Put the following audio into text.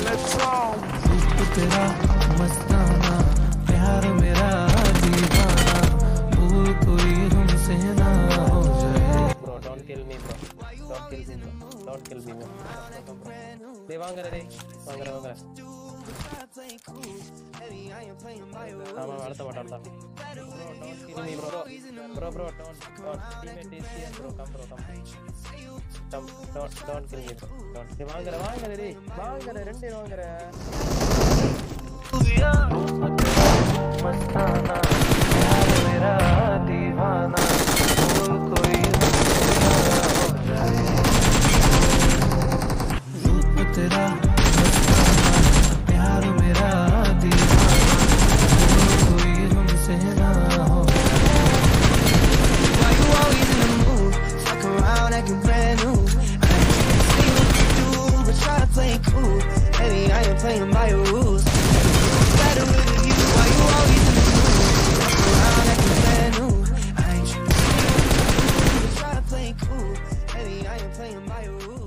इश्क तेरा मस्ताना प्यार मेरा दीवाना भूल कोई हमसे ना हो जाए bro don't kill me bro don't kill me don't kill me दे वांग रे वांग रे वांग रे ஆமா அடுத்த பாட்டு அடுத்த தான் bro bro don't don't teammate is here bro come bro come come don't don't kill me don't டேய் வாங்குற வாங்குற டேய் வாங்குற ரெண்டு வாங்குற मस्ताना यार मेरा दीवाना बोल कोई हो जाए रूप तेरा playing by your rules. Better with you, why you always in the? Around I ain't you. Try to play cool, baby, I ain't playing by your rules.